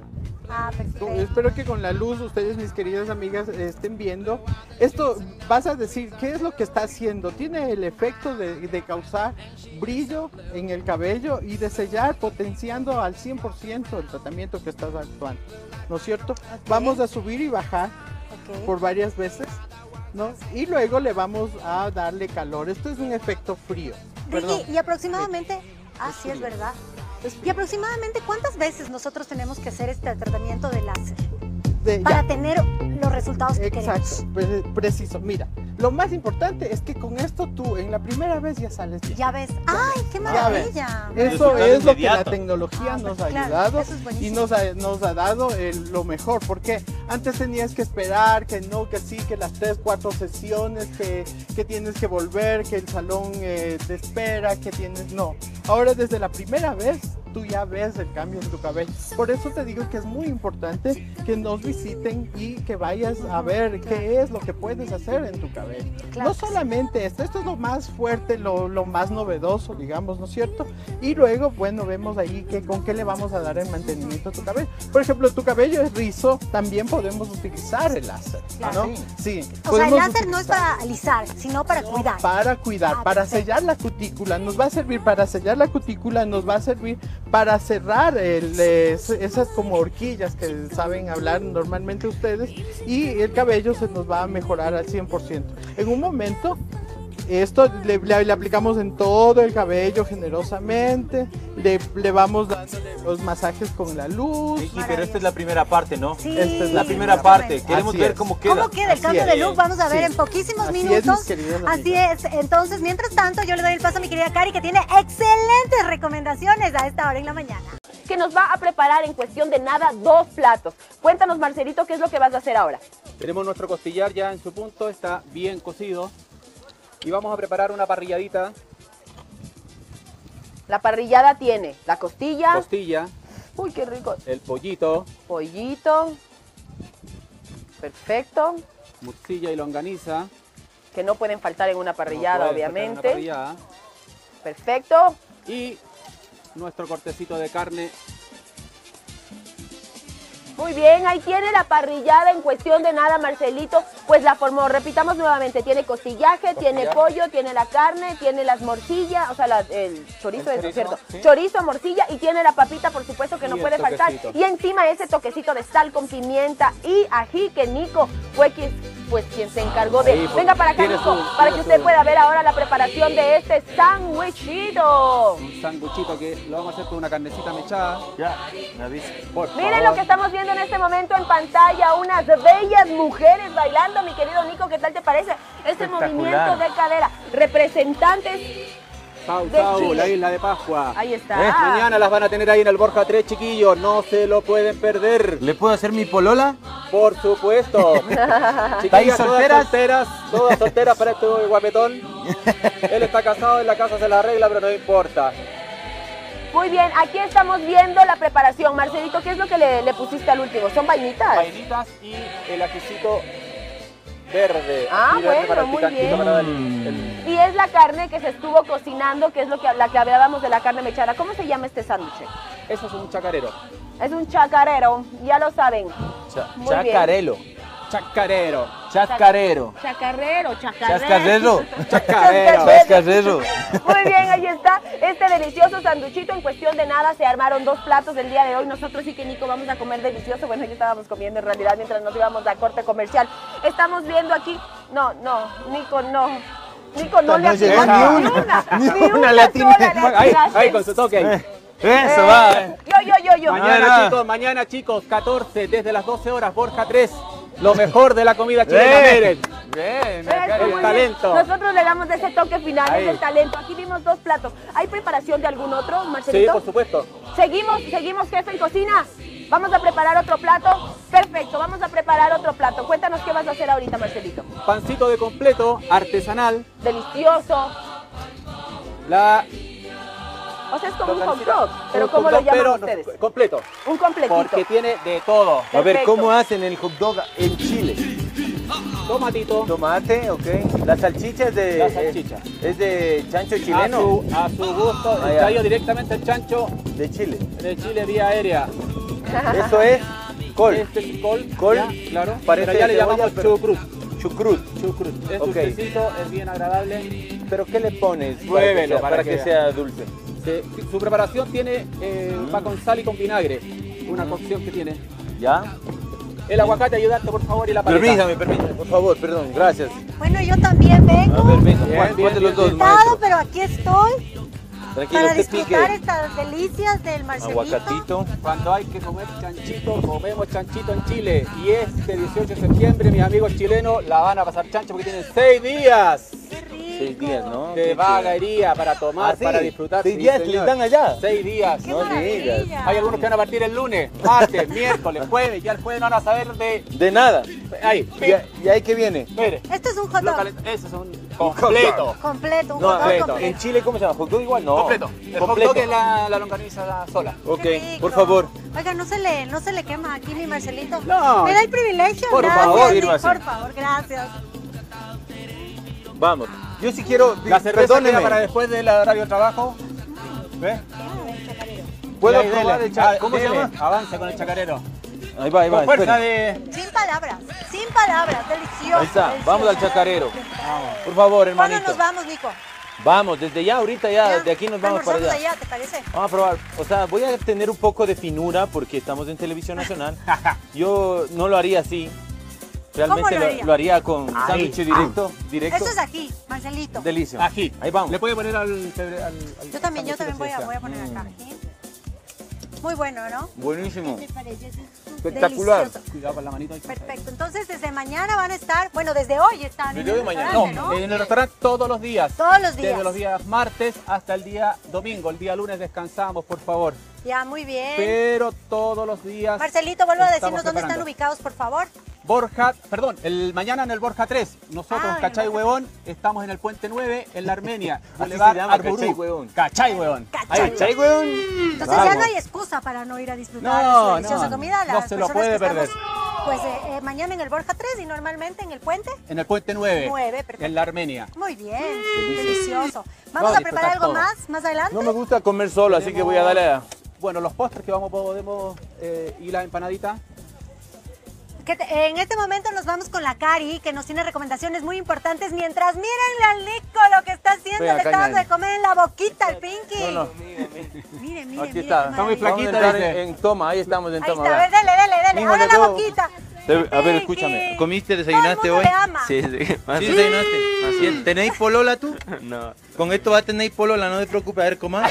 Ah, perfecto. Espero que con la luz ustedes, mis queridas amigas, estén viendo. Esto vas a decir, ¿qué es lo que está haciendo? Tiene el efecto de, de causar brillo en el cabello y de sellar, potenciando al 100% el tratamiento que estás actuando. ¿No es cierto? Vamos a subir y bajar Ok. por varias veces. ¿no? Y luego le vamos a darle calor. Esto es un efecto frío. Ricky, y aproximadamente, ah, Es verdad. Y aproximadamente, ¿cuántas veces nosotros tenemos que hacer este tratamiento de láser? Para ya. tener los resultados que Exacto, queremos. preciso. Mira, lo más importante es que con esto tú en la primera vez ya sales bien. Ya ves. ¡Ay, qué maravilla! Eso es lo que la tecnología Ah, nos pues ha claro, ayudado eso es y nos ha, nos ha dado el- lo mejor. Porque antes tenías que esperar, que no, que sí, que las tres, cuatro sesiones, que, que tienes que volver, que el salón eh, te espera, que tienes... No, ahora desde la primera vez tú ya ves el cambio en tu cabello. Por eso te digo que es muy importante que nos visiten y que vayas a ver qué es lo que puedes hacer en tu cabello. Claro no solamente esto, esto es lo más fuerte, lo, lo más novedoso, digamos, ¿no es cierto? Y luego, bueno, vemos ahí que con qué le vamos a dar el mantenimiento a tu cabello. Por ejemplo, tu cabello es rizo, también podemos utilizar el láser, Claro. ¿no? Sí. O sea, el láser no es utilizar. para alisar, sino para cuidar. Para cuidar, Ah, para perfecto. sellar la cutícula, nos va a servir para sellar la cutícula, nos va a servir para cerrar el, es- esas como horquillas que saben hablar normalmente ustedes y el cabello se nos va a mejorar al 100%. En un momento, esto le, le- le aplicamos en todo el cabello generosamente, le, le vamos dando los masajes con la luz. Vicky, pero esta es la primera parte, ¿no? Sí, Esta es La primera parte. Queremos Así ver es. cómo queda. ¿Cómo queda el cambio es. de look? Vamos a ver Sí. en poquísimos Así es, minutos. mis queridas Así es. Entonces, mientras tanto, yo le doy el paso a mi querida Cari, que tiene excelentes recomendaciones a esta hora en la mañana. Que nos va a preparar en cuestión de nada dos platos. Cuéntanos, Marcelito, ¿qué es lo que vas a hacer ahora? Tenemos nuestro costillar ya en su punto, está bien cocido. Y vamos a preparar una parrilladita, La parrillada tiene la costilla. costilla, Uy, qué rico. el pollito, Pollito. Perfecto. morcilla y longaniza. Que no pueden faltar en una parrillada, No en una obviamente. parrillada. Perfecto. Y nuestro cortecito de carne. Muy bien, ahí tiene la parrillada en cuestión de nada, Marcelito. Pues la formó, repitamos nuevamente, tiene costillaje, tiene pollo, tiene la carne, tiene las morcillas, o sea, la- el chorizo, El chorizo, ¿cierto? sí. Chorizo, morcilla y tiene la papita, por supuesto, que no Y puede faltar. Y encima ese toquecito de sal con pimienta y ají que Nico fue quien, pues, quien se encargó de... Pues, Venga para acá, Nico, para que usted pueda ver ahora la preparación de este sándwichito. Un sanguchito que lo vamos a hacer con una carnecita mechada. Ya, me avisa. Por Miren favor. lo que estamos viendo en este momento en pantalla, unas bellas mujeres bailando, mi querido Nico, ¿qué tal te parece? Este movimiento de cadera. Representantes, Sau, de Chile. la isla de Pascua. ahí está. Eh, Mañana las van a tener ahí en el Borja 3, chiquillos. No se lo pueden perder. ¿Le puedo hacer mi polola? Por supuesto. ¿Estáis todas solteras? solteras, todas solteras para este guapetón. Él está casado, en la casa se la arregla, pero no importa. Muy bien, aquí estamos viendo la preparación. Marcelito, ¿qué es lo que le, le pusiste al último? ¿Son vainitas? Vainitas y el ajicito verde. Ah, verde bueno, muy bien. para darle el- Y es la carne que se estuvo cocinando, que es lo que, la que hablábamos de la carne mechada. ¿Cómo se llama este sándwich? Eso es un chacarero. Es un chacarero, ya lo saben. Cha- Muy bien. Chacarero. Chacarero. Chacarrero, chacarrero. Chascarrero. Chacarero. Chascarrero. Muy bien, ahí está este delicioso sanduchito. En cuestión de nada se armaron dos platos del día de hoy. Nosotros sí que Nico vamos a comer delicioso. Bueno, ya estábamos comiendo en realidad mientras nos íbamos a corte comercial. Estamos viendo aquí. No, no, Nico, no. Nico no, No le llegó atinó ni ni una. Ni una le Ahí, ahí con su toque ahí. Eso Eh, va. eh. Yo, yo, yo, yo. Mañana, Mañana. chicos, mañana, chicos, 14, desde las 12 horas, Borja 3. Lo mejor de la comida chilena, miren. Bien, el bien. talento. Nosotros le damos ese toque final, Ahí. es el talento. Aquí vimos dos platos. ¿Hay preparación de algún otro, Sí, Marcelito? por supuesto. Seguimos, seguimos, jefe en cocina. Vamos a preparar otro plato. Perfecto, vamos a preparar otro plato. Cuéntanos qué vas a hacer ahorita, Marcelito. Pancito de completo, artesanal. Delicioso. La O sea, es como un hot dog. Pero un ¿cómo lo dog, llaman no- ustedes? completo. Un completito. Porque tiene de todo. A ver. ¿cómo hacen el hot dog en? Tomatito. Tomate, ok. La salchicha es de... La salchicha. Es de chancho chileno. A su, a su gusto, Ah, traído directamente el chancho De Chile. de Chile vía aérea. Eso es col. Este es col, Col, ya, claro. parece pero ya le llamamos pero- chucrut. Chucrut. Chucrut. Es Ok. dulcecito, es bien agradable. ¿Pero qué le pones Pruébelo para para que sea dulce? Se- su preparación tiene, eh, va con sal y con vinagre. Una cocción que tiene. ¿Ya? El aguacate, ayudarte por favor y la paleta. Permítame, permítame, por favor, perdón, gracias. Bueno, yo también vengo. A ver, venga, Bien, ¿cuál, bien, de los bien, dos, bien. Maestro? pero aquí estoy Tranquilo, para disfrutar pique estas delicias del Marcelito. aguacatito. Cuando hay que comer chanchito, comemos chanchito en Chile. Y este 18 de septiembre, mis amigos chilenos la van a pasar chancho porque tienen seis días Qué rico. Seis días, ¿no? de Qué vagaría para tomar, ¿Ah, sí? para disfrutar. ¿Seis Sí, días señor. les dan allá? Seis días. Qué No digas. Hay algunos que van a partir el lunes, martes, miércoles, jueves. Ya el jueves no van a saber de. De nada. Ahí, ¿Y, y ahí que viene? mire. Esto es un hot dog es un completo. completo, un No, hot dog completo. en Chile, ¿cómo se llama? ¿Hot dog igual? No. Completo. El hot Completo. dog es la, la longaniza sola. Ok, Qué rico. por favor. Oiga, no se le, no se le quema aquí mi Marcelito. No. Me da el privilegio. Por gracias, favor, por favor, gracias. Vamos. Yo sí quiero. La cerveza queda para después del horario de trabajo. ¿Ve? ¿Puedo Y ahí, probar dele. el cha- ¿Cómo se dele. llama? Avanza con el chacarero. Ahí va, ahí va. Con fuerza espere. de. Sin palabras, sin palabras, delicioso. Ahí está. delicioso. Vamos al chacarero. Por favor, ¿Cuándo hermanito. nos vamos, Nico? Vamos, desde ya, ahorita ya, ¿Ya? de aquí nos vamos para allá. allá, ¿te parece? Vamos a probar. O sea, voy a tener un poco de finura porque estamos en televisión nacional. Yo no lo haría así. Realmente lo lo, haría? lo haría con Ahí. sándwich directo. directo. Eso es aquí, Marcelito. Delicio. Ají. Ahí vamos. Le puede poner al. al- al- Yo también, yo también voy a, voy a poner acá. Mm. ají. Muy bueno, ¿no? Buenísimo. ¿Qué te parece? Es Espectacular. delicioso. Cuidado con la manito. ahí. Perfecto. Entonces, desde mañana van a estar, bueno, desde hoy están Desde hoy mañana. No, en el restaurante todos los días. Todos los días. Desde los días martes hasta el día domingo. El día lunes descansamos, por favor. Ya, muy bien. Pero todos los días. Marcelito, vuelvo a decirnos dónde están ubicados, por favor. Borja, perdón, el mañana en el Borja 3. Nosotros, Ah, Cachay Huevón, estamos en el Puente 9, en la Armenia. Así Boulevard se llama, Arburú. Cachay Huevón. Cachay Huevón. Cachay. Ahí. ¿Cachai, weón? Entonces ya no hay excusa para no ir a disfrutar No, de su deliciosa no, comida. no Las se lo personas puede que estamos, perder. Pues eh, eh, mañana en el Borja 3 y normalmente en el puente. En el Puente 9. Nueve, perfecto. En la Armenia. Muy bien, delicioso. Vamos No, a preparar algo todo. más, más adelante. No me gusta comer solo, así que voy a darle a... Bueno, los postres que vamos podemos eh, y la empanadita. Que te- en este momento nos vamos con la Cari, que nos tiene recomendaciones muy importantes. Mientras miren al Nico lo que está haciendo, Venga, le está dando de comer en la boquita al Pinky. No, no. Mire, mire, Aquí mire está. Está muy flaquita, Vamos a entrar dice. en, en toma, ahí estamos en Ahí toma. está, a ver, dele, dele, dele. Le la boquita. Te- A ver, escúchame. ¿Comiste, Todo desayunaste el mundo hoy? le ama. Sí, sí. Más ¿Sí o- desayunaste? ¿Tenéis polola tú? No. Con esto va a tener polola, no te preocupes, a ver, coma.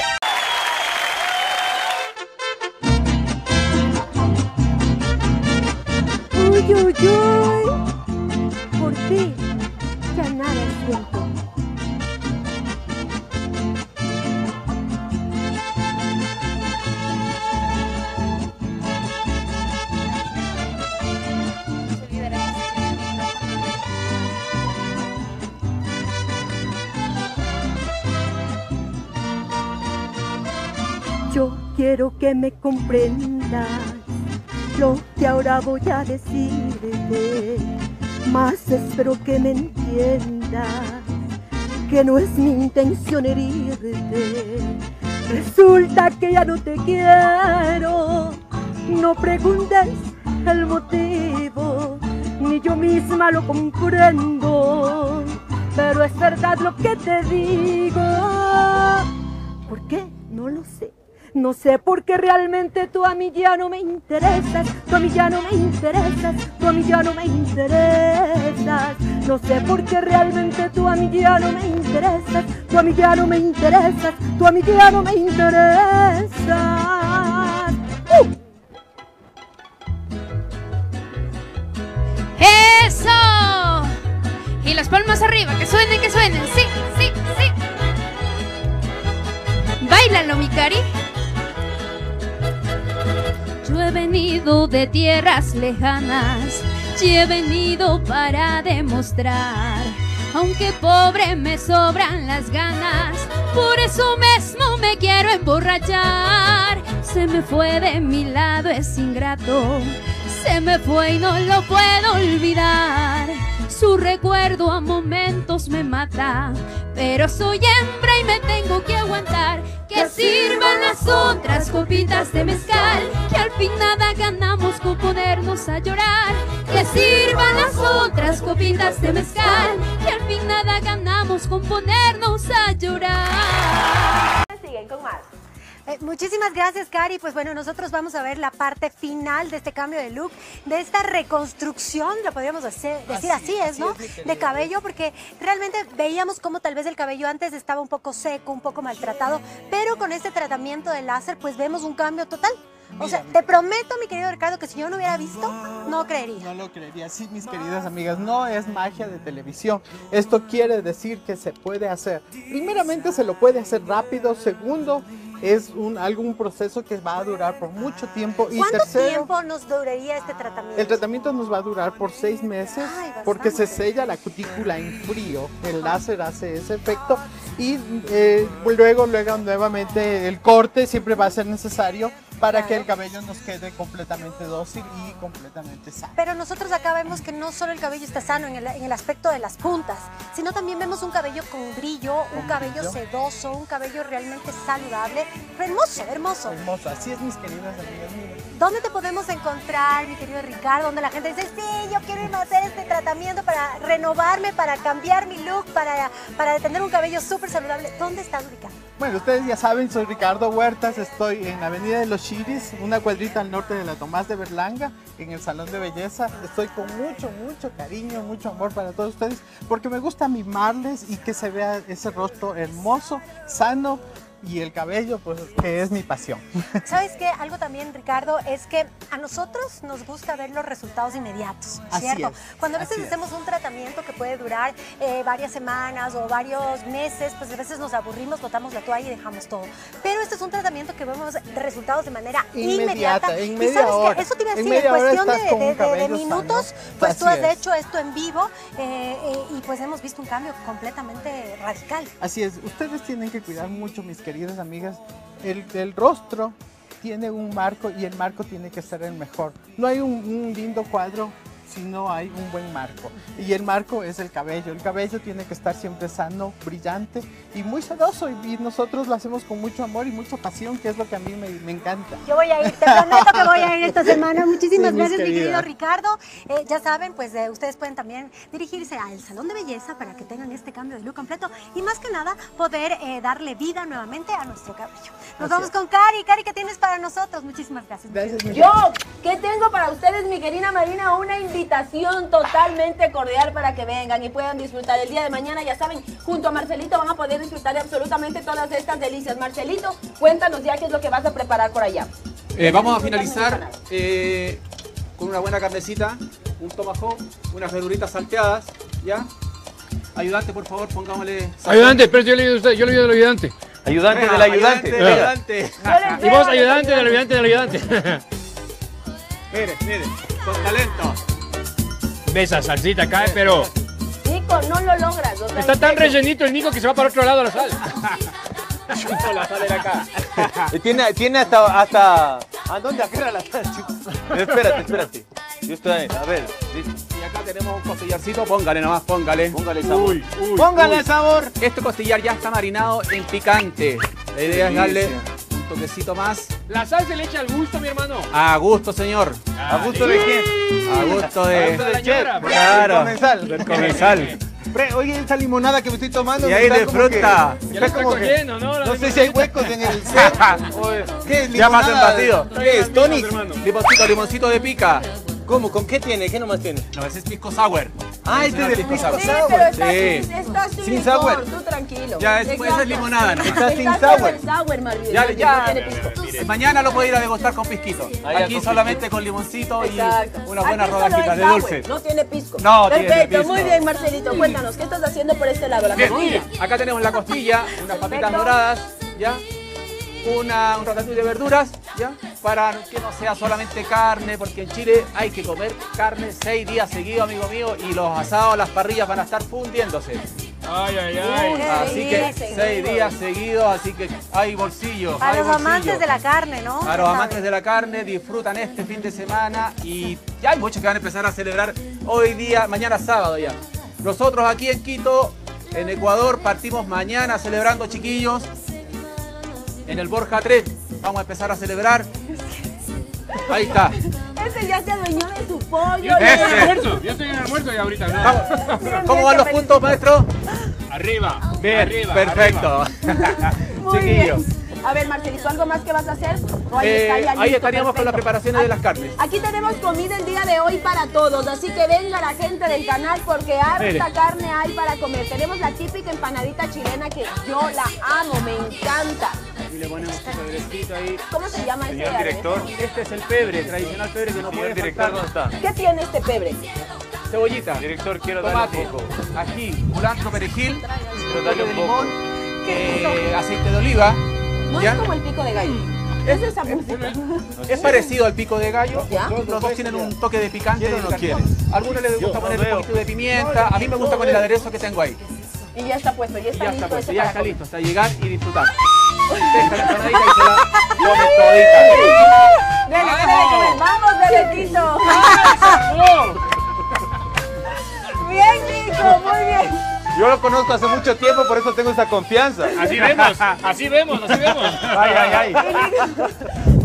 Que me comprendas lo que ahora voy a decirte, más espero que me entiendas que no es mi intención herirte. Resulta que ya no te quiero, no preguntes el motivo, ni yo misma lo comprendo, pero es verdad lo que te digo. ¿Por qué? No lo sé. No sé por qué realmente tú a ya no me interesas, tú a mí ya no me interesas, tú a mí ya no me interesas. No sé por qué realmente tú a no me interesas, tú a ya no me interesas, tú a no me interesas. ¡Uh! ¡Eso! las palmas arriba, que suenen, que suenen. Sí, sí, sí. Bailalo, mi cari. He venido de tierras lejanas y he venido para demostrar. Aunque pobre me sobran las ganas, por eso mismo me quiero emborrachar. Se me fue de mi lado, es ingrato. Se me fue y no lo puedo olvidar. Su recuerdo a momentos me mata, pero soy hembra y me tengo que aguantar. Que sirvan las otras copitas de mezcal, que al fin nada ganamos con ponernos a llorar. Que sirvan las otras copitas de mezcal, que al fin nada ganamos con ponernos a llorar. Siguen con más. Eh, muchísimas gracias, Cari. Pues bueno, nosotros vamos a ver la parte final de este cambio de look, de esta reconstrucción, lo podríamos hacer- decir así, es, ¿no? de cabello, porque realmente veíamos cómo tal vez el cabello antes estaba un poco seco, un poco maltratado, pero con este tratamiento de láser, pues vemos un cambio total. O sea, te prometo, mi querido Ricardo, que si yo no hubiera visto, no creería. No lo creería. Sí, mis queridas amigas, no es magia de televisión. Esto quiere decir que se puede hacer. Primeramente, se lo puede hacer rápido. Segundo, es un, algún proceso que va a durar por mucho tiempo. Y ¿Cuánto tercero, tiempo nos duraría este tratamiento? el tratamiento nos va a durar por seis meses porque se sella la cutícula en frío. El láser hace ese efecto y eh, luego, luego nuevamente el corte siempre va a ser necesario para que el cabello nos quede completamente dócil y completamente sano. Pero nosotros acá vemos que no solo el cabello está sano en el, en el aspecto de las puntas, sino también vemos un cabello con brillo, un cabello brillo. sedoso, un cabello realmente saludable. Hermoso, hermoso. Hermoso, así es mis queridas amigas. miren. ¿Dónde te podemos encontrar, mi querido Ricardo? Donde la gente dice, sí, yo quiero irme a hacer este tratamiento para renovarme, para cambiar mi look, para, para tener un cabello súper saludable. ¿Dónde estás, Ricardo? Bueno, ustedes ya saben, soy Ricardo Huertas, estoy en Avenida de los Chiris, una cuadrita al norte de la Tomás de Berlanga, en el Salón de Belleza. Estoy con mucho, mucho cariño, mucho amor para todos ustedes, porque me gusta mimarles y que se vea ese rostro hermoso, sano y el cabello, pues, que es mi pasión. ¿Sabes qué? Algo también, Ricardo, es que a nosotros nos gusta ver los resultados inmediatos, Así ¿cierto? es, Cuando a veces así es. hacemos un tratamiento que puede durar eh, varias semanas o varios meses, pues a veces nos aburrimos, botamos la toalla y dejamos todo. Pero este es un tratamiento que vemos resultados de manera Inmediata, inmediata. en y sabes hora. que eso te iba a En decir, en cuestión de, de- de- de minutos, sano. pues tú has Así es. hecho esto en vivo eh, eh, y pues hemos visto un cambio completamente radical. Así es, ustedes tienen que cuidar mucho, mis queridas amigas. El, rostro tiene un marco y el marco tiene que ser el mejor. No hay un lindo cuadro si no hay un buen marco. Y el marco es el cabello. El cabello tiene que estar siempre sano, brillante y muy sedoso. Y, y nosotros lo hacemos con mucho amor y mucha pasión, que es lo que a mí me, me encanta. Yo voy a ir, te prometo que voy a ir esta semana. Muchísimas Sí, gracias, mi querido. Ricardo. Eh, ya saben, pues eh, ustedes pueden también dirigirse al salón de belleza para que tengan este cambio de look completo y más que nada poder eh, darle vida nuevamente a nuestro cabello. Nos Así vamos con Cari. Cari, ¿qué tienes para nosotros? Muchísimas gracias. Yo, ¿qué tengo para ustedes, mi querida Marina? Una invitación totalmente cordial para que vengan y puedan disfrutar. El día de mañana, ya saben, junto a Marcelito van a poder disfrutar de absolutamente todas estas delicias. Marcelito, cuéntanos ya qué es lo que vas a preparar por allá. Eh, vamos a finalizar eh, con una buena carnecita, un tomahawk, unas verduritas salteadas, ¿ya? Ayudante, por favor, pongámosle... Ayudante, pero yo le ayudo a usted, yo le ayudo al ayudante. Ayudante del ayudante. ayudante, ayudante. Y vos, ayudante del ayudante del ayudante. Mire, mire, con talento. Ve esa salsita cae, pero Nico, no lo logras. o sea, está tan rellenito el Nico que se va para otro lado la sal. la sal era acá. Y tiene, tiene hasta, hasta... ¿A dónde agarra la sal? espérate, espérate. Yo estoy ahí, a ver. Y acá tenemos un costillarcito, póngale nomás, póngale. Póngale sabor. Uy, uy, Póngale uy. sabor. Este costillar ya está marinado en picante. La idea es darle toquecito más. La sal se le echa al gusto, mi hermano. A gusto, señor. ¿A gusto de quién? A gusto de... A gusto de la señora. Claro. Del comensal. Del comensal. Pre- Oye, esa limonada que me estoy tomando. Y ahí está de como fruta. que- Ya está como que- cogiendo, ¿no? La No sé si hay huecos en el set. ¿Qué es Ya más en limonada? vacío. ¿Qué es? ¿Tonic? Limoncito, limoncito de pica. ¿Cómo? ¿Con qué tiene? ¿Qué nomás tiene? No, ese es pisco sour. Ah, este es del pisco Sí, sour. pero está, Sí. sin, está sin, Sin licor, sour. tú tranquilo. Ya, es- ser Exacto. limonada nomás. Está Está sin sour. Maribel, Ya, ya. tiene pisco. Mañana lo puede ir a degustar con pisquito. Ya, Aquí con solamente con limoncito y solo rodajitas es de dulce. No tiene pisco. No tiene Perfecto, muy bien, Marcelito. Cuéntanos, ¿qué estás haciendo por este lado? La costilla. Acá tenemos la costilla, unas papitas doradas, ¿ya? Una, un ratatouille de verduras, ¿ya? Para que no sea solamente carne, porque en Chile hay que comer carne seis días seguidos, amigo mío, y los asados, las parrillas van a estar fundiéndose. Ay, ay, ay. Así Seis que seis días seguidos, así que hay bolsillo. Para hay los bolsillo. amantes de la carne, ¿no? A los amantes de la carne disfrutan este fin de semana y ya hay muchos que van a empezar a celebrar hoy día, mañana sábado ya. Nosotros aquí en Quito, en Ecuador, partimos mañana celebrando chiquillos en el Borja 3. Vamos a empezar a celebrar. Ahí está. Ese ya se adueñó de su pollo. Yo estoy en almuerzo, yo estoy en el almuerzo y ahorita no. ¿Cómo van los puntos, maestro? Arriba. Bien, arriba, perfecto. Muy Chiquillos. bien. A ver, Marcelito, ¿algo más que vas a hacer? ¿O ahí, Eh, está ya ahí listo? estaríamos con las preparaciones de las carnes. Aquí tenemos comida el día de hoy para todos, así que venga la gente del canal porque harta Mire. carne hay para comer. Tenemos la típica empanadita chilena que yo la amo, me encanta. Y le ponemos un sobrecito ahí. ¿Cómo se llama ese? Señor director, este es el pebre, tradicional pebre que no puede director, faltar. ¿dónde ¿Qué tiene este pebre? Cebollita. Director, quiero tomate, darle un poco. ají, culantro, perejil, Quiero un darle un poco. limón, eh, aceite de oliva. No ¿ya? es como el pico de gallo. Es esa música. Es parecido al pico de gallo. ¿Ya? Los dos tienen un toque de picante. ¿Quiere o no quiere? A algunos les gusta no un poquito de pimienta. A mí me gusta con el aderezo que tengo ahí. Y ya está puesto, ya Y está ya listo. está puesto, ya está listo. Hasta llegar y disfrutar. Dele, dele. Vamos, Beletito. Bien, Nico, muy bien. Yo lo conozco hace mucho tiempo, por eso tengo esa confianza. Así vemos, así vemos, así vemos. Ay, ay, ay.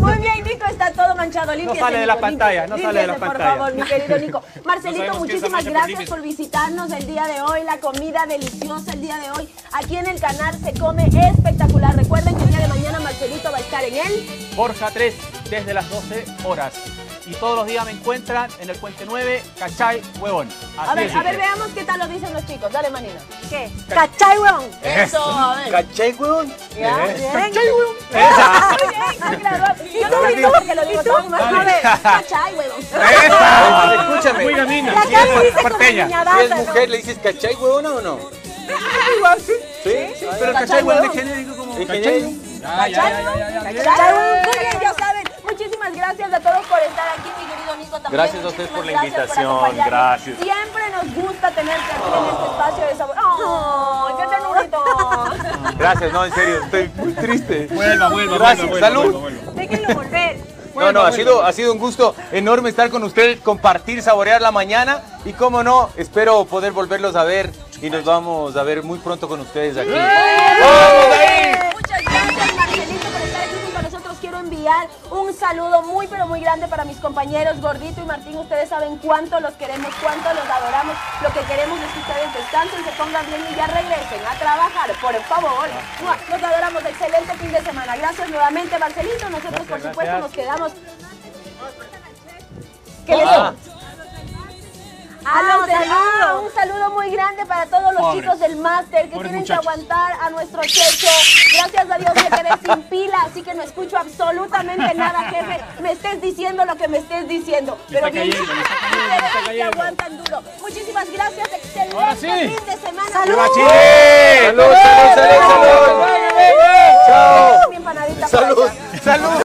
Muy bien, Nico, está todo manchado. Límpiese, sale de Nico, la pantalla, no sale de la por pantalla. favor, mi querido Nico. No Marcelito, muchísimas gracias por visitarnos el día de hoy. La comida deliciosa el día de hoy. Aquí en el canal se come espectacular. Recuerden que el día de mañana Marcelito va a estar en él. Borja 3 desde las 12 horas. Y todos los días me encuentran en el Puente 9, Cachay, Huevón. Así A ver, a ver, veamos qué tal lo dicen los chicos. Dale, manina. ¿Qué? ¿Cachai, weón? Eso, a ver. ¿Cachai, weón? ¿Ya? Bien. Muy bien, claro. Yo no lo digo porque lo digo tan mal. A ver, cachai, huevón. Esa, escúchame. Muy gamina. Y acá le dice con Porteña. Si es mujer, ¿le dices cachai, weón o no? Igual, sí. Sí, Pero el Cachay, Huevón de genérico como... ¿Es Cachay. genérico? Ya, ya. Cachai, huevón. Muy bien. Muchísimas gracias a todos por estar aquí, mi querido Nico. También. Gracias a ustedes por la invitación, gracias. Siempre nos gusta tenerte aquí en este espacio de sabor. ¡Oh, qué ternurito! Gracias, no, en serio, estoy muy triste. Vuelva, vuelva, Gracias, vuelva, salud. vuelva, vuelva. Déjenlo volver. No, no, ha sido, ha sido un gusto enorme estar con ustedes, compartir, saborear la mañana y cómo no, espero poder volverlos a ver y nos vamos a ver muy pronto con ustedes aquí. ¡Vamos ahí! Un saludo muy, pero muy grande para mis compañeros Gordito y Martín. Ustedes saben cuánto los queremos, cuánto los adoramos. Lo que queremos es que ustedes descansen, se pongan bien y ya regresen a trabajar, por favor. Los adoramos. Excelente fin de semana. Gracias nuevamente, Marcelito. Nosotros, por supuesto, gracias. nos quedamos. ¿Qué les Ah. los de- saludo. ah, un saludo muy grande para todos los Pobres. chicos del máster que Pobres tienen muchachos. que aguantar a nuestro checho. Gracias a Dios me quedé sin pila, así que no escucho absolutamente nada, jefe. Me estés diciendo lo que me estés diciendo. Pero bien, cayendo, que aguantan duro. Muchísimas gracias, excelente Ahora sí. fin de semana. ¡Salud! ¡Salud, salud, salud, salud! ¡Chao! Mi empanadita por ¡Salud, salud!